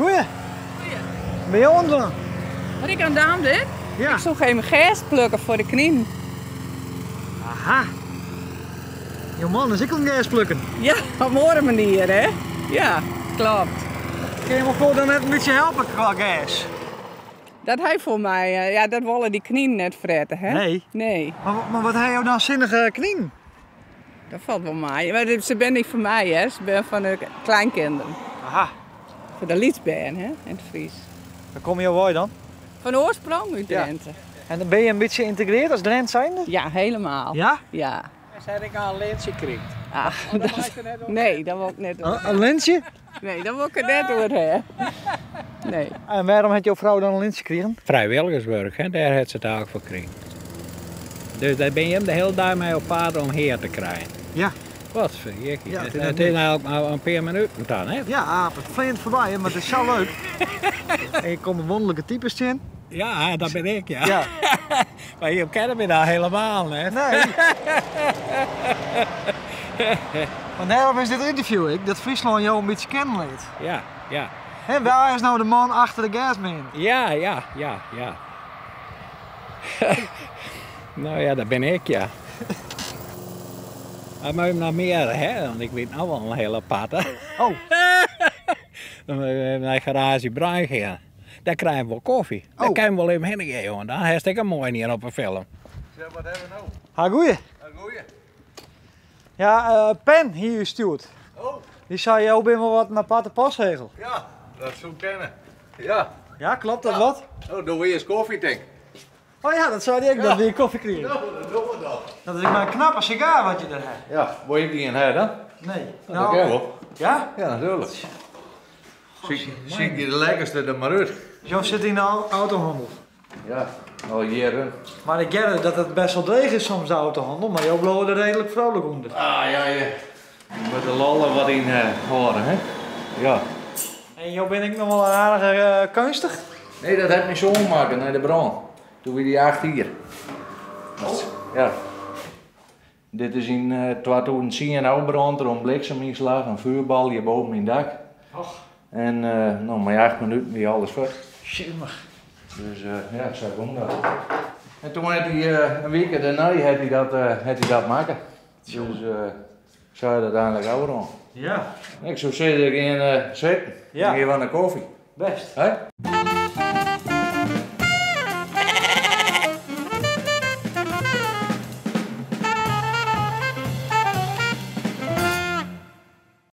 Goeie. Ben je onder? Wat ik aan Daan dit? Ja. Ik zou geen gerst plukken voor de knieën. Aha. Je man is ik een gas plukken. Ja, op mooie manier, hè? Ja, klopt. Kun je me gewoon dan net een beetje helpen qua gas? Dat hij voor mij, eh, ja, dat willen die knieën net fretten, hè? Nee. Nee, Maar, maar wat heb je dan zinnige knieën? dat valt wel mij. Maar ze ben niet van mij, hè? Ze ben van de kleinkinderen. Aha. Van de Lietsbeen, hè? In het Fries. Dan kom je waar dan? Van oorsprong uit Ja. Drenthe. En dan ben je een beetje geïntegreerd als Drent zijnde? Ja, helemaal. Ja? Ja. Zeg ik al een lintje krijgt. Ah, dat, nee, dat wil ik net doen. Een, lintje? Nee, dat wil ik er net door, hè? Nee. En waarom had jouw vrouw dan een lintje gekregen? Vrijwilligerswerk, hè, daar heeft ze het ook voor gekregen. Dus daar ben je hem de hele dag mee op paard om heer te krijgen. Ja. Wat verjekkie. Ja, het, dat is is nou maar een paar minuten dan, hè? Ja, het vliegt voorbij, maar het is zo leuk. en je komt wonderlijke types in. Ja, dat ben ik, ja. Ja. maar je kennen me nou helemaal, hè? Nee. maar daarom is dit interview ik, dat Friesland jou een beetje kennen leert. Ja, ja. En waar is nou de man achter de gasman? Ja, ja, ja, ja. nou ja, dat ben ik, ja. Maar moet je nog meer, hè? Want ik weet nou wel een hele pad, hè? Oh, Dan moet je naar de garage Bruin gaan. Daar krijgen we wel koffie. Daar Oh. kan je wel even heen gaan, jongen. Dan heeft ik een mooi hier op een film. ha goeie. Ja, eh Pen hier stuurt. Oh, Die zei, jou ben wel wat een aparte pasregel. ja, dat zou kennen. Ja, Ja, klopt dat wat? oh, doe weer eens koffie, denk Oh ja, dat zei hij ook, dat we koffie kregen. Nou, dat doen we dan. Dat is maar een knappe sigaar wat je er hebt. Ja, wil je die in hebben? Nee. dat kan wel. Ja? Ja, natuurlijk. Zie, je de lekkerste er maar uit. Zo zit in de au- autohandel. Ja, al jaren. Maar ik ken dat het best wel dreig is soms de autohandel, maar jou blowen er redelijk vrolijk onder. Ah, ja, ja. Met de lallen wat in eh horen, hè? Ja. En jou ben ik nog wel een aardige eh, kunstig. Nee, dat heb ik zo maken naar de brand. Toen we die acht hier. Ja. Dit is in uh, 2010 een brand, er een blikseminslag, een vuurbal hier boven mijn dak. Och. En eh nou, maar acht minuten weer alles weg. Shimmer. Dus eh, ja, zo komt dat. En toen had hij eh, een week daarna had hij dat, had hij dat maken. Dus eh zou je dat eigenlijk ook doen. Ja, Ik zou zeggen, ik uh, zitten. Ja. Ik geef aan de koffie. best. Hè?